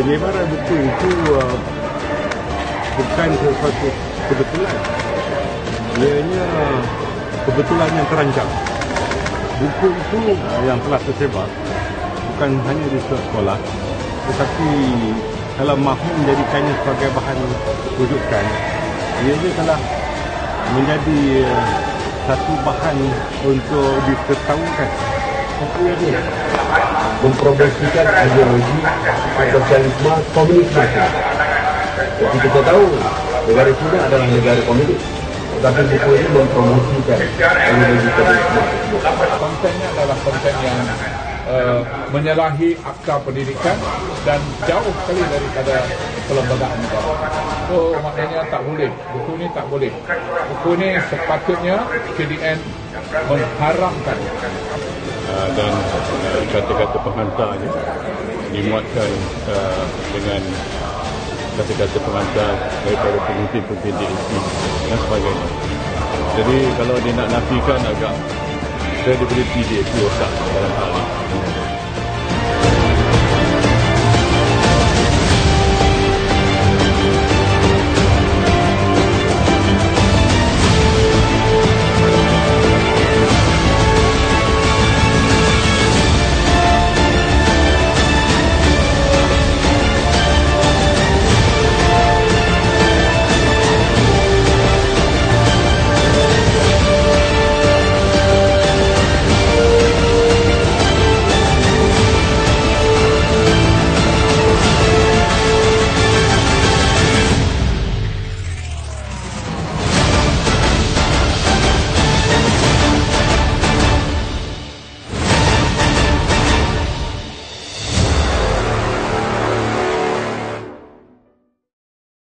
penyebaran buku itu uh, bukan sesuatu kebetulan. Ianya kebetulan yang terancam. Buku itu yang telah tersebar bukan hanya di sekolah tetapi kalau mahu menjadikannya sebagai bahan rujukan ianya telah menjadi uh, satu bahan untuk diketahukan mempromosikan ideologi sosialisme komunisme. Jadi kita tahu negara China adalah negara komunis. Tetapi buku ini mempromosikan ideologi komunisme. kontennya adalah konten yang uh, menyalahi akta pendidikan dan jauh sekali daripada kelembagaan negara. So maknanya tak boleh. Buku ini tak boleh. Buku ini sepatutnya KDN mengharamkan uh, dan uh, kata-kata penghantarnya dimuatkan uh, dengan kata-kata penghantar daripada pemimpin-pemimpin DAP dan sebagainya. Jadi kalau dia nak nafikan agak credibility itu rosak dalam hal ini.